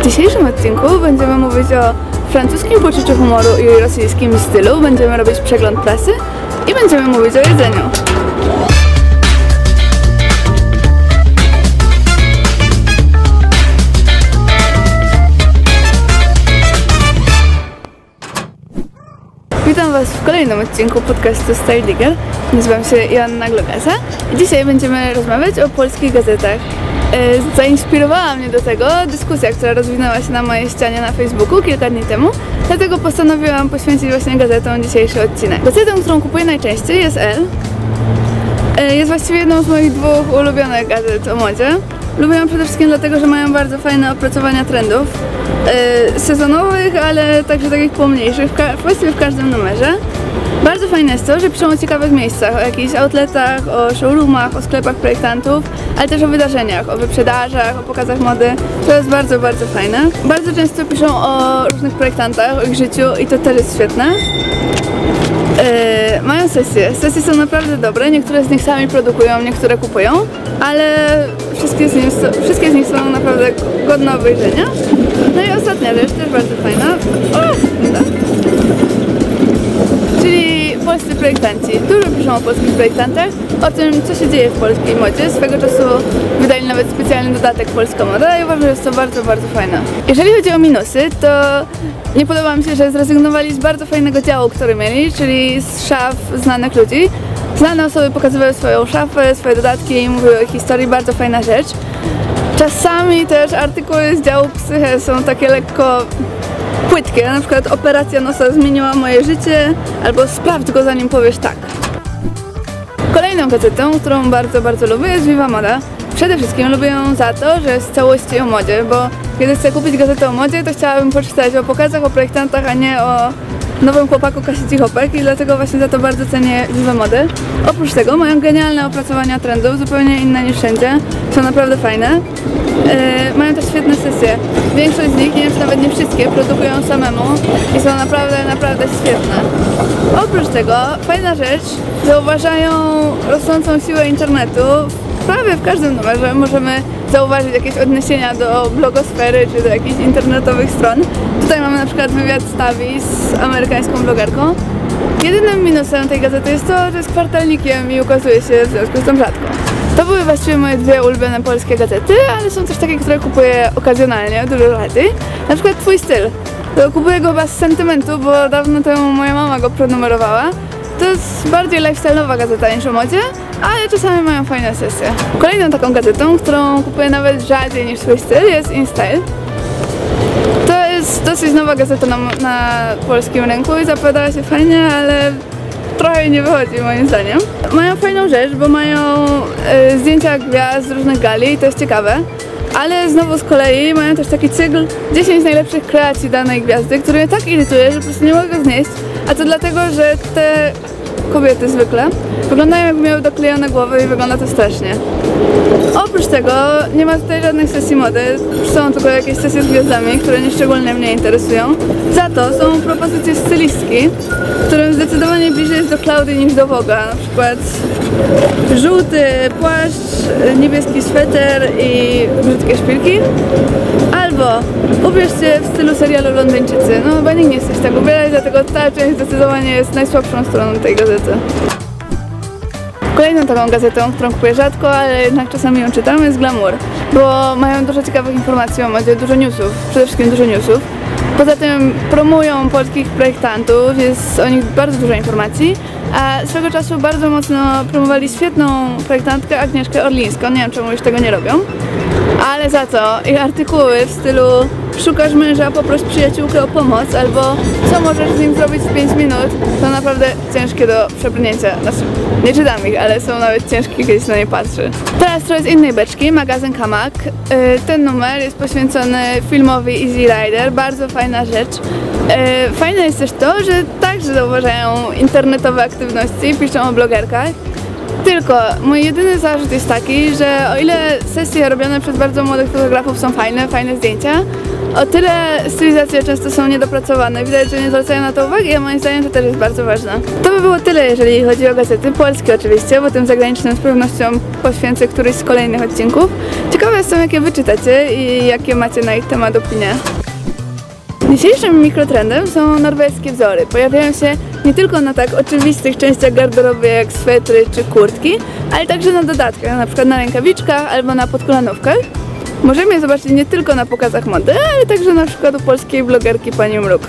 W dzisiejszym odcinku będziemy mówić o francuskim poczuciu humoru i rosyjskim stylu, będziemy robić przegląd prasy i będziemy mówić o jedzeniu. Witam Was w kolejnym odcinku podcastu Style Digger. Nazywam się Joanna Glogasa i dzisiaj będziemy rozmawiać o polskich gazetach. E, Zainspirowała mnie do tego dyskusja, która rozwinęła się na mojej ścianie na Facebooku kilka dni temu, dlatego postanowiłam poświęcić właśnie gazetom dzisiejszy odcinek. Gazetą, którą kupuję najczęściej jest Elle. E, Jest właściwie jedną z moich dwóch ulubionych gazet o modzie. Lubię ją przede wszystkim dlatego, że mają bardzo fajne opracowania trendów e, sezonowych, ale także takich pomniejszych, właściwie w każdym numerze. Bardzo fajne jest to, że piszą o ciekawych miejscach, o jakichś outletach, o showroomach, o sklepach projektantów, ale też o wydarzeniach, o wyprzedażach, o pokazach mody. To jest bardzo, bardzo fajne. Bardzo często piszą o różnych projektantach, o ich życiu i to też jest świetne. Yy, mają sesje. Sesje są naprawdę dobre. Niektóre z nich sami produkują, niektóre kupują, ale wszystkie z nich, wszystkie z nich są naprawdę godne obejrzenia. No i ostatnia rzecz, też bardzo fajna. O, tak. Polscy projektanci. Dużo piszą o polskich projektantach, o tym, co się dzieje w polskiej modzie. Swego czasu wydali nawet specjalny dodatek Polska Moda i uważam, że jest to bardzo, bardzo fajne. Jeżeli chodzi o minusy, to nie podoba mi się, że zrezygnowali z bardzo fajnego działu, który mieli, czyli z szaf znanych ludzi. Znane osoby pokazywały swoją szafę, swoje dodatki i mówiły o historii, bardzo fajna rzecz. Czasami też artykuły z działu psyche są takie lekko płytkie, na przykład operacja nosa zmieniła moje życie, albo sprawdź go zanim powiesz tak. Kolejną gazetą, którą bardzo, bardzo lubię jest Viva Moda. Przede wszystkim lubię ją za to, że jest całości o modzie, bo kiedy chcę kupić gazetę o modzie, to chciałabym poczytać o pokazach, o projektantach, a nie o nowym chłopaku Kasi Cichopek i dlatego właśnie za to bardzo cenię Viva Mody. Oprócz tego mają genialne opracowania trendów, zupełnie inne niż wszędzie, są naprawdę fajne. Yy, mają też świetne sesje. Większość z nich, nie wiem czy nawet nie wszystkie, produkują samemu i są naprawdę, naprawdę świetne. Oprócz tego, fajna rzecz, zauważają rosnącą siłę internetu. Prawie w każdym numerze możemy zauważyć jakieś odniesienia do blogosfery czy do jakichś internetowych stron. Tutaj mamy na przykład wywiad z z amerykańską blogerką. Jedynym minusem tej gazety jest to, że jest kwartalnikiem i ukazuje się w związku z tym rzadko. To były właściwie moje dwie ulubione polskie gazety, ale są też takie, które kupuję okazjonalnie, dużo rzadziej. Na przykład Twój styl. Kupuję go chyba z sentymentu, bo dawno temu moja mama go prenumerowała. To jest bardziej lifestyle'owa gazeta niż o modzie, ale czasami mają fajne sesje. Kolejną taką gazetą, którą kupuję nawet rzadziej niż Swój styl jest InStyle. To jest dosyć nowa gazeta na, na polskim rynku i zapowiadała się fajnie, ale trochę nie wychodzi moim zdaniem. Mają fajną rzecz, bo mają e, zdjęcia gwiazd z różnych gali i to jest ciekawe. Ale znowu z kolei mają też taki cykl 10 najlepszych kreacji danej gwiazdy, który mnie tak irytuje, że po prostu nie mogę go znieść. A to dlatego, że te kobiety zwykle wyglądają jakby miały doklejone głowy i wygląda to strasznie. Oprócz tego nie ma tutaj żadnych sesji mody, są tylko jakieś sesje z gwiazdami, które nie szczególnie mnie interesują. Za to są propozycje stylistki, którym zdecydowanie bliżej jest do Klaudy niż do Woga. Na przykład żółty płaszcz, niebieski sweter i brzydkie szpilki. Albo ubierz się w stylu serialu Londyńczycy. No chyba nikt nie chce się tak ubierać, dlatego ta część zdecydowanie jest najsłabszą stroną tej gazety. Kolejną taką gazetą, którą kupuję rzadko, ale jednak czasami ją czytam, jest Glamour, bo mają dużo ciekawych informacji o modzie, dużo newsów, przede wszystkim dużo newsów. Poza tym promują polskich projektantów, jest o nich bardzo dużo informacji, a swego czasu bardzo mocno promowali świetną projektantkę Agnieszkę Orlińską, nie wiem czemu już tego nie robią, ale za to ich artykuły w stylu szukasz męża, poproś przyjaciółkę o pomoc, albo co możesz z nim zrobić w 5 minut, to naprawdę ciężkie do przebrnięcia. Znaczy, nie czytam ich, ale są nawet ciężkie, kiedy się na nie patrzy. Teraz trochę z innej beczki, magazyn Kamak. Yy, Ten numer jest poświęcony filmowi Easy Rider, bardzo fajna rzecz. Yy, Fajne jest też to, że także zauważają internetowe aktywności, piszą o blogerkach. Tylko mój jedyny zarzut jest taki, że o ile sesje robione przez bardzo młodych fotografów są fajne, fajne zdjęcia, o tyle stylizacje często są niedopracowane. Widać, że nie zwracają na to uwagi, a moim zdaniem to też jest bardzo ważne. To by było tyle, jeżeli chodzi o gazety, polskie oczywiście, bo tym zagranicznym z pewnością poświęcę któryś z kolejnych odcinków. Ciekawe jestem, jakie wy czytacie i jakie macie na ich temat opinie. Dzisiejszym mikrotrendem są norweskie wzory. Pojawiają się nie tylko na tak oczywistych częściach garderoby jak swetry czy kurtki, ale także na dodatkach, na przykład na rękawiczkach albo na podkolanówkach. Możemy je zobaczyć nie tylko na pokazach mody, ale także na przykład u polskiej blogerki pani Mruk.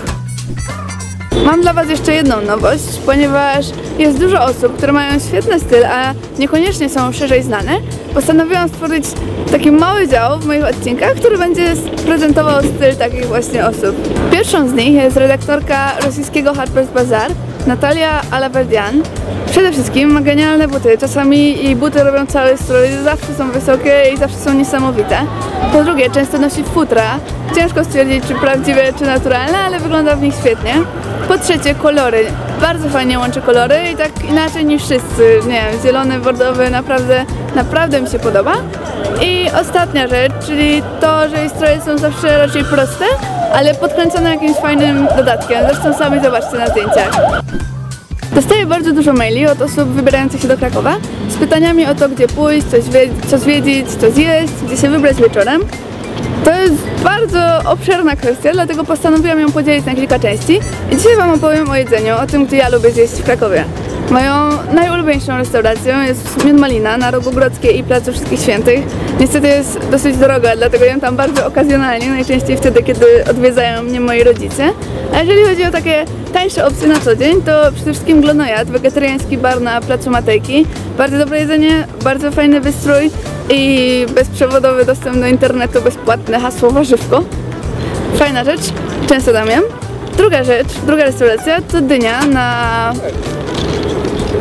Mam dla Was jeszcze jedną nowość, ponieważ jest dużo osób, które mają świetny styl, a niekoniecznie są szerzej znane. Postanowiłam stworzyć taki mały dział w moich odcinkach, który będzie prezentował styl takich właśnie osób. Pierwszą z nich jest redaktorka rosyjskiego Harper's Bazaar, Natalia Alaverdian. Przede wszystkim ma genialne buty. Czasami jej buty robią cały strój, zawsze są wysokie i zawsze są niesamowite. Po drugie, często nosi futra. Ciężko stwierdzić, czy prawdziwe, czy naturalne, ale wygląda w nich świetnie. Po trzecie, kolory. Bardzo fajnie łączy kolory i tak inaczej niż wszyscy. Nie wiem, zielony, bordowy, naprawdę, naprawdę mi się podoba. I ostatnia rzecz, czyli to, że jej stroje są zawsze raczej proste, ale podkręcone jakimś fajnym dodatkiem. Zresztą sami zobaczcie na zdjęciach. Dostaję bardzo dużo maili od osób wybierających się do Krakowa z pytaniami o to, gdzie pójść, co, zwie- co zwiedzić, co zjeść, gdzie się wybrać wieczorem. To jest bardzo obszerna kwestia, dlatego postanowiłam ją podzielić na kilka części i dzisiaj Wam opowiem o jedzeniu, o tym, gdzie ja lubię zjeść w Krakowie. Moją najulubieńszą restauracją jest Miód Malina na rogu Grodzkiej i Placu Wszystkich Świętych. Niestety jest dosyć droga, dlatego jem tam bardzo okazjonalnie, najczęściej wtedy, kiedy odwiedzają mnie moi rodzice. A jeżeli chodzi o takie tańsze opcje na co dzień, to przede wszystkim Glonojad, wegetariański bar na Placu Matejki. Bardzo dobre jedzenie, bardzo fajny wystrój i bezprzewodowy dostęp do internetu, bezpłatne hasło warzywko. Fajna rzecz, często tam jem. Druga rzecz, druga restauracja to Dynia na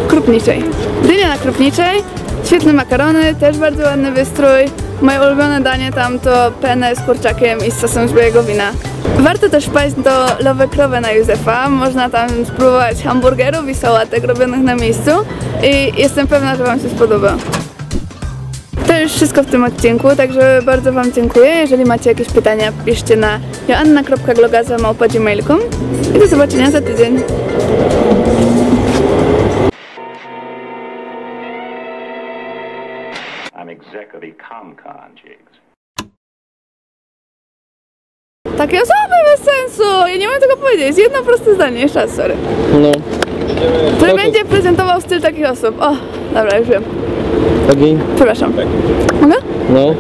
Krupniczej. Dynia na Krupniczej, świetne makarony, też bardzo ładny wystrój. Moje ulubione danie tam to penne z kurczakiem i z sosem z białego wina. Warto też wpaść do Lowe Krowę na Józefa. Można tam spróbować hamburgerów i sałatek robionych na miejscu i jestem pewna, że Wam się spodoba. To już wszystko w tym odcinku, także bardzo Wam dziękuję. Jeżeli macie jakieś pytania, piszcie na joanna.glogaza.gmail.com i do zobaczenia za tydzień. Takie osoby bez sensu! Ja nie mogę tego powiedzieć. Jedno proste zdanie, jeszcze raz, sorry. No, Który będzie prezentował styl takich osób. O, dobra, już wiem. taki, Przepraszam. Mogę? no.